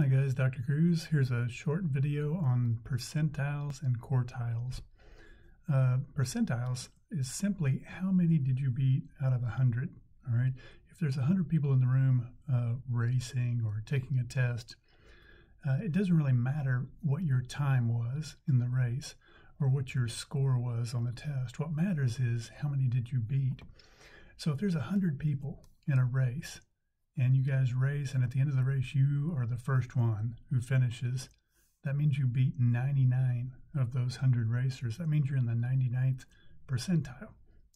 Hi guys, Dr. Kruse. Here's a short video on percentiles and quartiles. Uh, percentiles is simply how many did you beat out of 100, all right? If there's 100 people in the room uh, racing or taking a test, uh, it doesn't really matter what your time was in the race or what your score was on the test. What matters is how many did you beat. So if there's 100 people in a race, and you guys race, and at the end of the race, you are the first one who finishes, that means you beat 99 of those 100 racers. That means you're in the 99th percentile.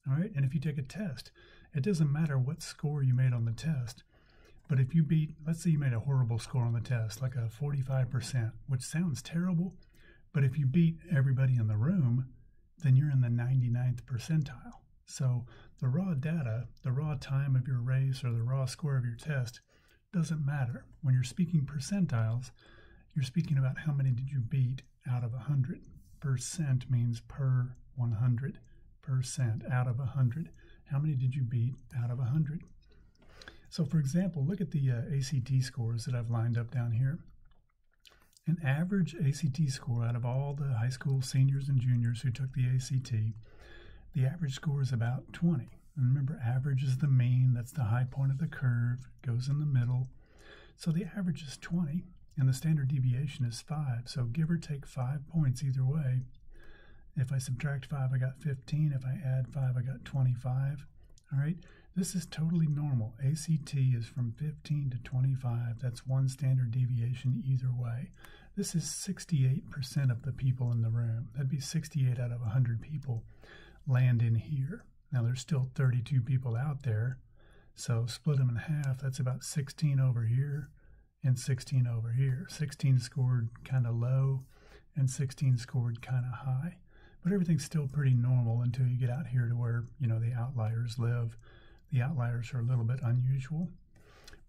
All right. And if you take a test, it doesn't matter what score you made on the test. But if you beat, let's say you made a horrible score on the test, like a 45%, which sounds terrible, but if you beat everybody in the room, then you're in the 99th percentile. So the raw data, the raw time of your race or the raw score of your test doesn't matter. When you're speaking percentiles, you're speaking about how many did you beat out of 100. Percent means per 100. Percent out of 100. How many did you beat out of 100? So, for example, look at the uh, ACT scores that I've lined up down here. An average ACT score out of all the high school seniors and juniors who took the ACT the average score is about 20. And remember, average is the mean, that's the high point of the curve, it goes in the middle. So the average is 20, and the standard deviation is 5. So give or take 5 points either way. If I subtract 5, I got 15. If I add 5, I got 25. All right, this is totally normal. ACT is from 15 to 25. That's one standard deviation either way. This is 68% of the people in the room. That'd be 68 out of 100 people land in here. Now there's still 32 people out there, so split them in half. That's about 16 over here and 16 over here. 16 scored kind of low and 16 scored kind of high. But everything's still pretty normal until you get out here to where, you know, the outliers live. The outliers are a little bit unusual.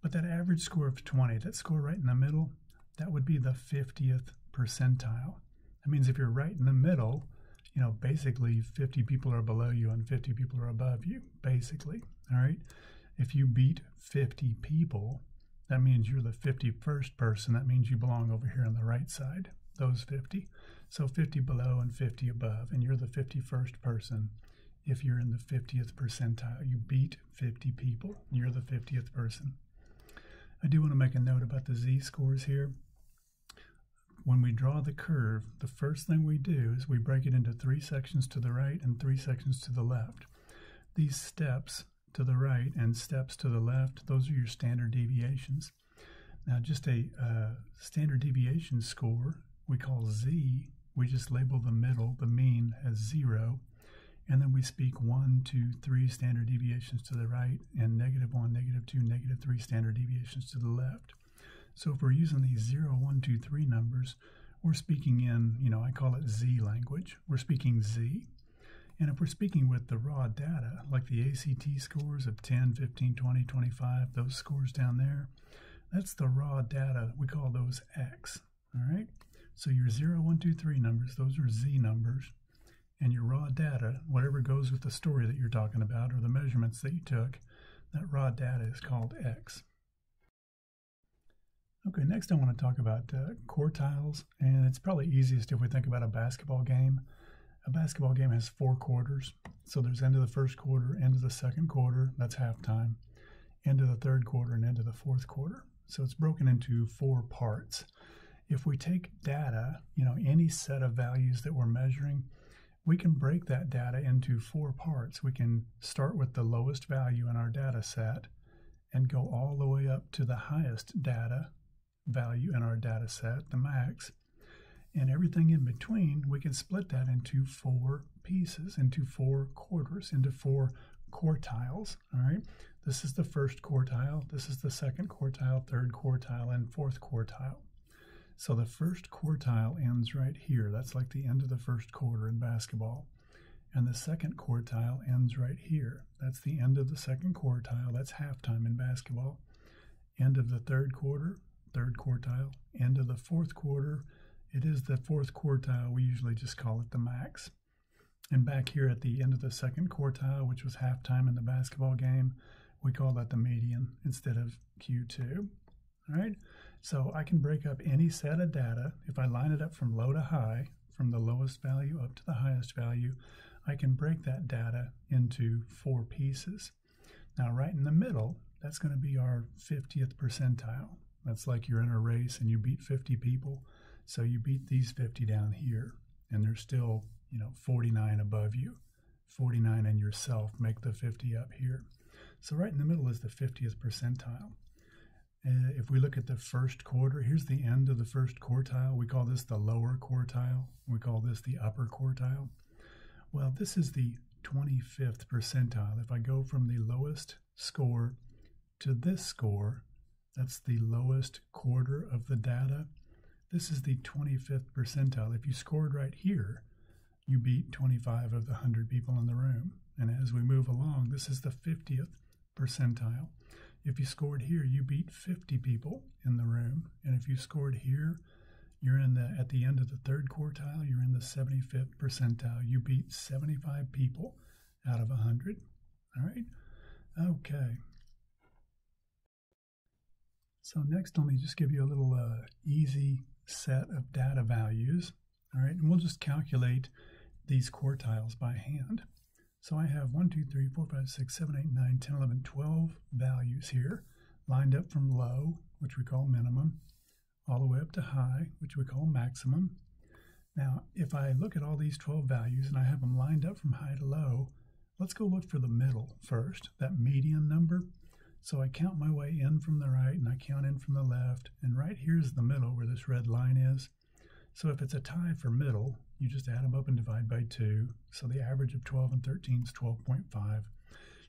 But that average score of 20, that score right in the middle, that would be the 50th percentile. That means if you're right in the middle, you know, basically 50 people are below you and 50 people are above you, basically. All right. If you beat 50 people, that means you're the 51st person. That means you belong over here on the right side, those 50. So 50 below and 50 above, and you're the 51st person. If you're in the 50th percentile, you beat 50 people, you're the 50th person. I do want to make a note about the z scores here when we draw the curve, the first thing we do is we break it into three sections to the right and three sections to the left. These steps to the right and steps to the left, those are your standard deviations. Now, just a uh, standard deviation score we call Z, we just label the middle, the mean, as zero, and then we speak one, two, three standard deviations to the right, and negative one, negative two, negative three standard deviations to the left. So if we're using these 0, 1, 2, 3 numbers, we're speaking in, you know, I call it Z language. We're speaking Z. And if we're speaking with the raw data, like the ACT scores of 10, 15, 20, 25, those scores down there, that's the raw data. We call those X. All right? So your 0, 1, 2, 3 numbers, those are Z numbers. And your raw data, whatever goes with the story that you're talking about or the measurements that you took, that raw data is called X. Okay, next I want to talk about uh, quartiles, and it's probably easiest if we think about a basketball game. A basketball game has four quarters, so there's end of the first quarter, end of the second quarter, that's halftime, end of the third quarter, and end of the fourth quarter. So it's broken into four parts. If we take data, you know, any set of values that we're measuring, we can break that data into four parts. We can start with the lowest value in our data set and go all the way up to the highest data value in our data set, the max, and everything in between, we can split that into four pieces, into four quarters, into four quartiles. All right. This is the first quartile, this is the second quartile, third quartile, and fourth quartile. So the first quartile ends right here. That's like the end of the first quarter in basketball. And the second quartile ends right here. That's the end of the second quartile. That's halftime in basketball. End of the third quarter, third quartile. End of the fourth quarter, it is the fourth quartile. We usually just call it the max. And back here at the end of the second quartile, which was halftime in the basketball game, we call that the median instead of Q2. All right, so I can break up any set of data. If I line it up from low to high, from the lowest value up to the highest value, I can break that data into four pieces. Now, right in the middle, that's going to be our 50th percentile. That's like you're in a race and you beat 50 people. So you beat these 50 down here, and there's still, you know, 49 above you. 49 and yourself make the 50 up here. So right in the middle is the 50th percentile. Uh, if we look at the first quarter, here's the end of the first quartile. We call this the lower quartile. We call this the upper quartile. Well, this is the 25th percentile. If I go from the lowest score to this score, that's the lowest quarter of the data. This is the 25th percentile. If you scored right here, you beat 25 of the 100 people in the room. And as we move along, this is the 50th percentile. If you scored here, you beat 50 people in the room. And if you scored here, you're in the at the end of the third quartile, you're in the 75th percentile. You beat 75 people out of 100. All right? Okay. So next, let me just give you a little uh, easy set of data values. All right, and we'll just calculate these quartiles by hand. So I have 1, 2, 3, 4, 5, 6, 7, 8, 9, 10, 11, 12 values here, lined up from low, which we call minimum, all the way up to high, which we call maximum. Now, if I look at all these 12 values and I have them lined up from high to low, let's go look for the middle first, that median number. So I count my way in from the right and I count in from the left. And right here's the middle where this red line is. So if it's a tie for middle, you just add them up and divide by 2. So the average of 12 and 13 is 12.5.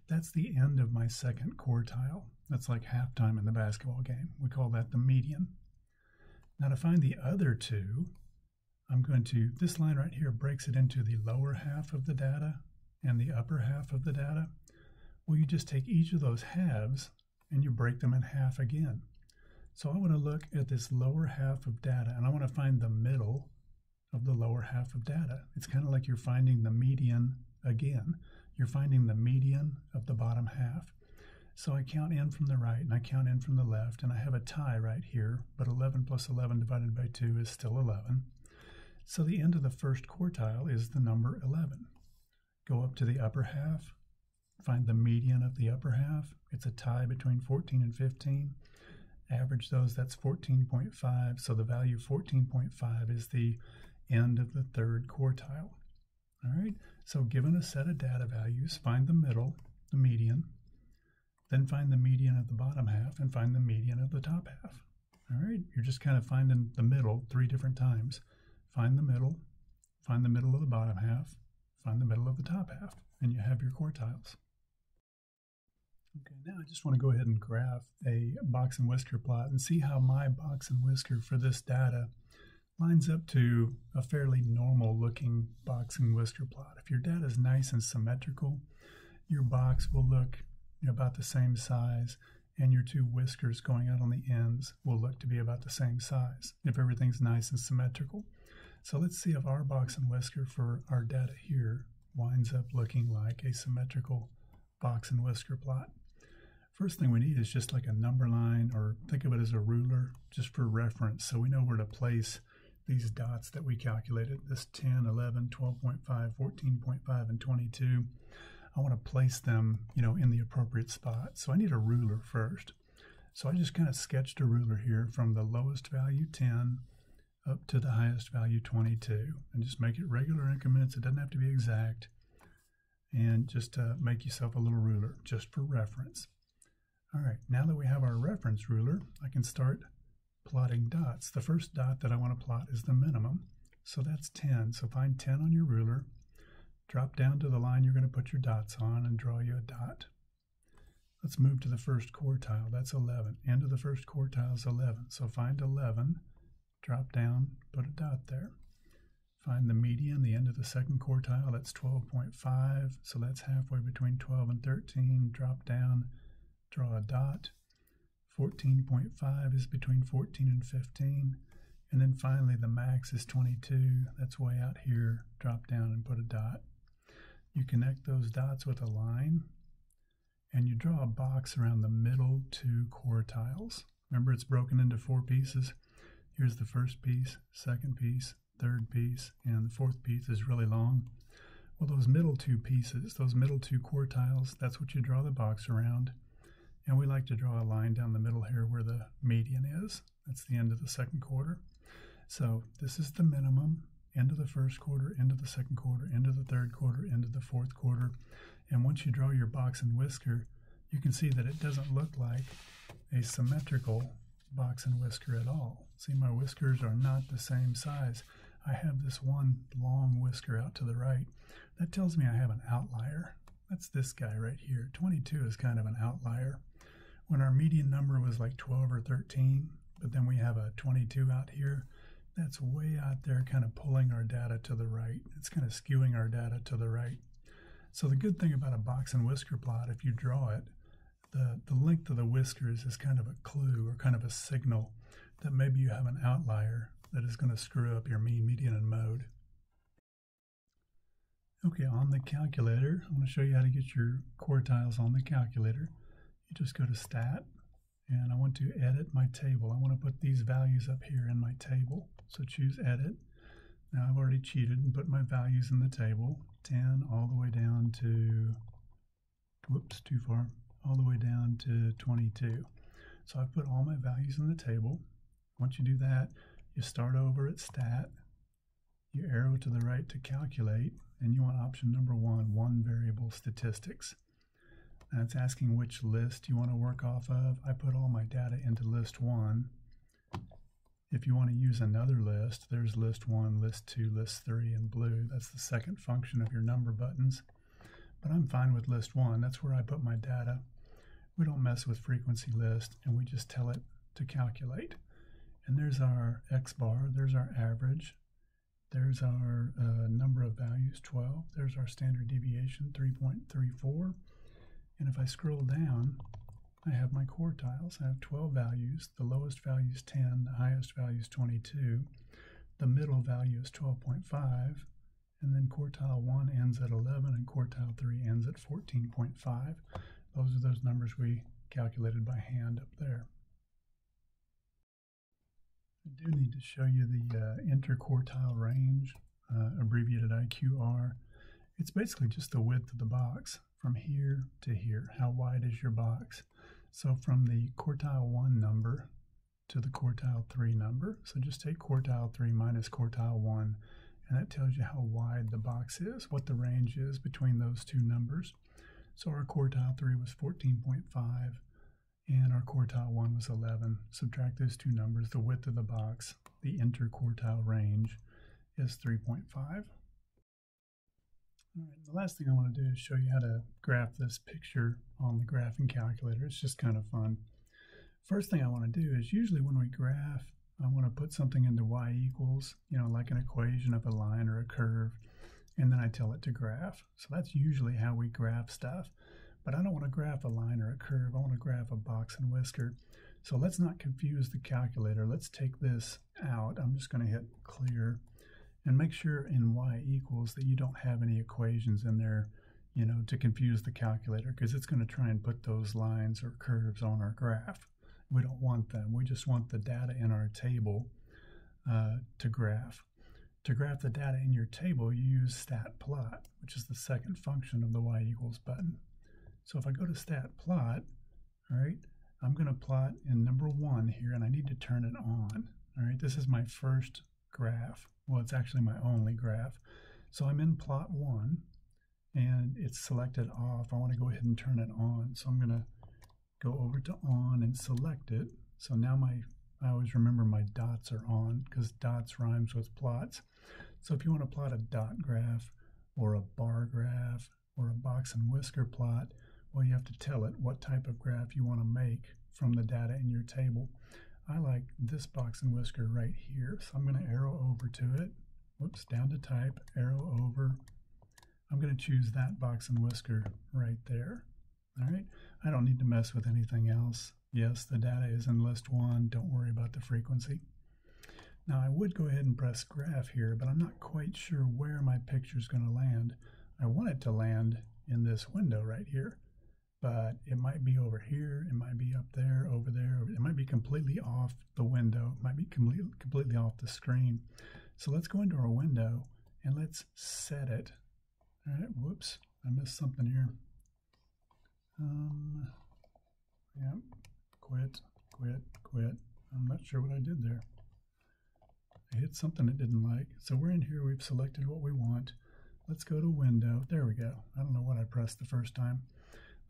That's the end of my second quartile. That's like halftime in the basketball game. We call that the median. Now to find the other two, I'm going to, this line right here breaks it into the lower half of the data and the upper half of the data. Well, you just take each of those halves and you break them in half again. So I want to look at this lower half of data and I want to find the middle of the lower half of data. It's kind of like you're finding the median again. You're finding the median of the bottom half. So I count in from the right and I count in from the left and I have a tie right here, but 11 plus 11 divided by 2 is still 11. So the end of the first quartile is the number 11. Go up to the upper half, find the median of the upper half. It's a tie between 14 and 15. Average those, that's 14.5. So the value 14.5 is the end of the third quartile. All right, so given a set of data values, find the middle, the median, then find the median of the bottom half and find the median of the top half. All right, you're just kind of finding the middle three different times. Find the middle, find the middle of the bottom half, find the middle of the top half, and you have your quartiles. Okay, now I just want to go ahead and graph a box and whisker plot and see how my box and whisker for this data lines up to a fairly normal looking box and whisker plot. If your data is nice and symmetrical, your box will look about the same size and your two whiskers going out on the ends will look to be about the same size if everything's nice and symmetrical. So let's see if our box and whisker for our data here winds up looking like a symmetrical box and whisker plot. First thing we need is just like a number line or think of it as a ruler just for reference so we know where to place these dots that we calculated, this 10, 11, 12.5, 14.5, and 22. I want to place them, you know, in the appropriate spot. So I need a ruler first. So I just kind of sketched a ruler here from the lowest value 10 up to the highest value 22 and just make it regular increments. It doesn't have to be exact. And just uh, make yourself a little ruler just for reference. All right, now that we have our reference ruler, I can start plotting dots. The first dot that I want to plot is the minimum. So that's 10. So find 10 on your ruler Drop down to the line you're going to put your dots on and draw you a dot. Let's move to the first quartile. That's 11. End of the first quartile is 11. So find 11, drop down, put a dot there. Find the median, the end of the second quartile, that's 12.5. So that's halfway between 12 and 13. Drop down, draw a dot. 14.5 is between 14 and 15. And then finally, the max is 22. That's way out here. Drop down and put a dot. You connect those dots with a line and you draw a box around the middle two quartiles. Remember, it's broken into four pieces. Here's the first piece, second piece, third piece, and the fourth piece is really long. Well, those middle two pieces, those middle two quartiles, that's what you draw the box around. And we like to draw a line down the middle here where the median is. That's the end of the second quarter. So this is the minimum, end of the first quarter, end of the second quarter, end of the third quarter, end of the fourth quarter. And once you draw your box and whisker, you can see that it doesn't look like a symmetrical box and whisker at all. See, my whiskers are not the same size. I have this one long whisker out to the right. That tells me I have an outlier. That's this guy right here. 22 is kind of an outlier. When our median number was like 12 or 13, but then we have a 22 out here, that's way out there kind of pulling our data to the right. It's kind of skewing our data to the right. So the good thing about a box and whisker plot, if you draw it, the, the length of the whiskers is kind of a clue or kind of a signal that maybe you have an outlier that is going to screw up your mean, median, and mode. Okay, on the calculator, I'm going to show you how to get your quartiles on the calculator. You just go to Stat, and I want to edit my table. I want to put these values up here in my table. So choose Edit. Now I've already cheated and put my values in the table, 10 all the way down to, whoops, too far, all the way down to 22. So I've put all my values in the table. Once you do that, you start over at Stat, you arrow to the right to Calculate, and you want option number one, one variable statistics. That's asking which list you want to work off of. I put all my data into list one. If you want to use another list, there's list one, list two, list three in blue. That's the second function of your number buttons. But I'm fine with list one. That's where I put my data. We don't mess with frequency list and we just tell it to calculate. And there's our X bar, there's our average, there's our uh, number of values, 12. There's our standard deviation, 3.34. And if I scroll down, I have my quartiles. I have 12 values. The lowest value is 10. The highest value is 22. The middle value is 12.5. And then quartile 1 ends at 11 and quartile 3 ends at 14.5. Those are those numbers we calculated by hand up there. I do need to show you the uh, interquartile range, uh, abbreviated IQR. It's basically just the width of the box from here to here. How wide is your box? So from the quartile 1 number to the quartile 3 number. So just take quartile 3 minus quartile 1, and that tells you how wide the box is, what the range is between those two numbers. So our quartile 3 was 14.5 and our quartile 1 was 11. Subtract those two numbers, the width of the box, the interquartile range is 3.5. All right, the last thing I want to do is show you how to graph this picture on the graphing calculator. It's just kind of fun. First thing I want to do is usually when we graph, I want to put something into y equals, you know, like an equation of a line or a curve, and then I tell it to graph. So that's usually how we graph stuff. But I don't want to graph a line or a curve. I want to graph a box and whisker. So let's not confuse the calculator. Let's take this out. I'm just going to hit clear and make sure in y equals that you don't have any equations in there, you know, to confuse the calculator because it's going to try and put those lines or curves on our graph. We don't want them. We just want the data in our table uh, to graph. To graph the data in your table, you use stat plot, which is the second function of the y equals button. So if I go to stat plot, all right, I'm going to plot in number one here, and I need to turn it on. All right, this is my first graph. Well, it's actually my only graph. So I'm in plot one, and it's selected off. I want to go ahead and turn it on. So I'm going to go over to on and select it. So now my I always remember my dots are on because dots rhymes with plots. So if you want to plot a dot graph or a bar graph or a box and whisker plot, well, you have to tell it what type of graph you want to make from the data in your table. I like this box and whisker right here, so I'm going to arrow over to it. Whoops, down to type, arrow over. I'm going to choose that box and whisker right there. All right, I don't need to mess with anything else. Yes, the data is in list one. Don't worry about the frequency. Now I would go ahead and press graph here, but I'm not quite sure where my picture is going to land. I want it to land in this window right here but it might be over here, it might be up there, over there, it might be completely off the window, it might be completely, completely off the screen. So let's go into our window and let's set it. All right, whoops, I missed something here. Um, yep, quit, quit, quit. I'm not sure what I did there. I hit something it didn't like. So we're in here, we've selected what we want. Let's go to window. There we go. I don't know what I pressed the first time.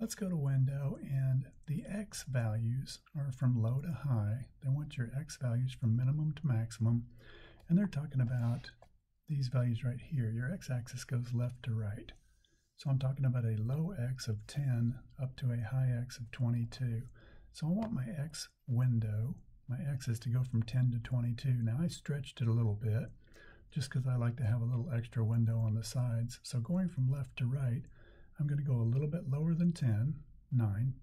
Let's go to window and the X values are from low to high. They want your X values from minimum to maximum. And they're talking about these values right here. Your x-axis goes left to right. So I'm talking about a low x of 10 up to a high x of 22. So I want my x window, my x's to go from 10 to 22. Now I stretched it a little bit just because I like to have a little extra window on the sides. So going from left to right, I'm going to go a little bit lower than 10, 9,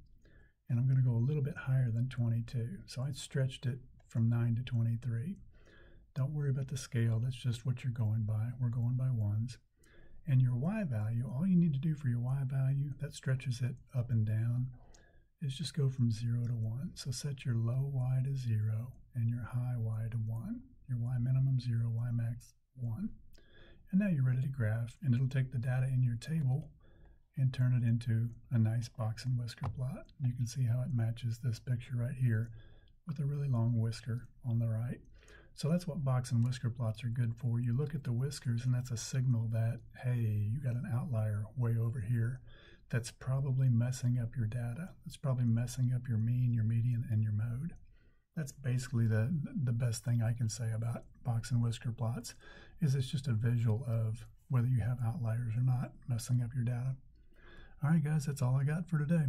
and I'm going to go a little bit higher than 22. So I stretched it from 9 to 23. Don't worry about the scale, that's just what you're going by. We're going by ones. And your y value, all you need to do for your y value, that stretches it up and down, is just go from 0 to 1. So set your low y to 0 and your high y to 1. Your y minimum 0, y max 1. And now you're ready to graph, and it'll take the data in your table and turn it into a nice box and whisker plot. You can see how it matches this picture right here with a really long whisker on the right. So that's what box and whisker plots are good for. You look at the whiskers and that's a signal that, hey, you got an outlier way over here that's probably messing up your data. It's probably messing up your mean, your median, and your mode. That's basically the, the best thing I can say about box and whisker plots is it's just a visual of whether you have outliers or not messing up your data. All right, guys, that's all I got for today.